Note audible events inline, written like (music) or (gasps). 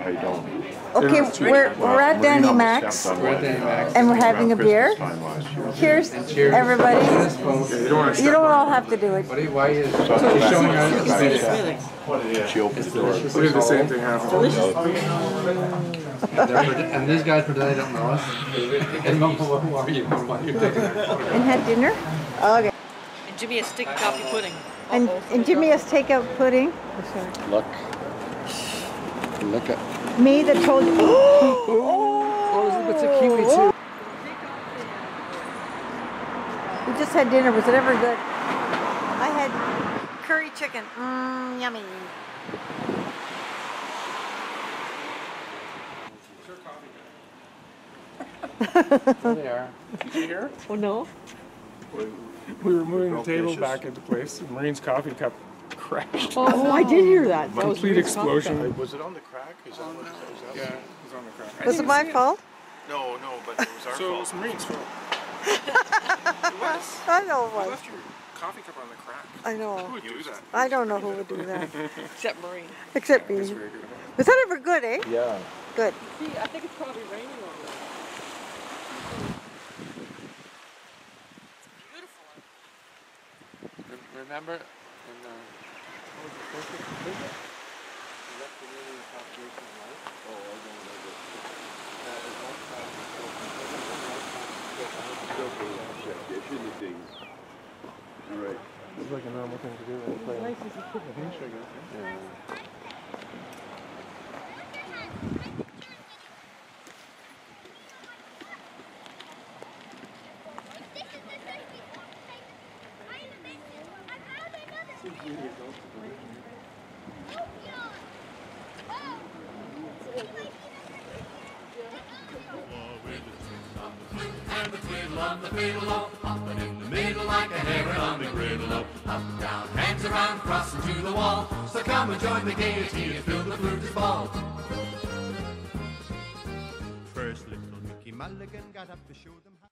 I don't. Okay, we're, we're at Dandy Max We're at Danny Max. and we're having a beer. Cheers, Cheers. everybody. You don't want to You don't all have to do it. Buddy, why is he's showing us? She opened the door. We have the same thing happen. And they're pret- And these guys pretend they don't know us. And (laughs) mom, who are you? Why are you taking? And had dinner? Okay. And Jimmy has sticky coffee pudding. And, and Jimmy has takeout pudding. Look. Look at. Me that told you. (gasps) Oh, oh there's a bit of kiwi too. We just had dinner. Was it ever good? I had curry chicken. Mmm, yummy. There they are. (laughs) Did you hear? Oh no? We were moving the table dishes. back into place. and Maureen's coffee cup crashed. Oh, I did hear that. That was Complete Maria's coffee explosion. Was it on the crack? Is that what? Is that Yeah, it was on the crack. Was it my fault? No, no, but it was our So it was fault. Maureen's (laughs) fault. (laughs) it was. I know it You was. left your coffee cup on the crack. I know. Who know. would do that? I don't know who would do (laughs) that. Except Maureen. Except me. That's very good. Was that ever good, eh? Yeah. Good. See, I think it's probably raining over there. Beautiful. Rem- Remember, in, uh, what was it, first week of business? We left the meeting of Conservation of Life. I don't know this. There's one time, so, It shouldn't be. All right. It's like a normal thing to do when you play. Nice as a kid. Yeah. And the twiddle on the fiddle up, hopping in the middle like a heron on the griddle up, up down, hands around, crossing to the wall. So come and join the gaiety and Phil the fluters ball. First little Mickey Mulligan got up to show them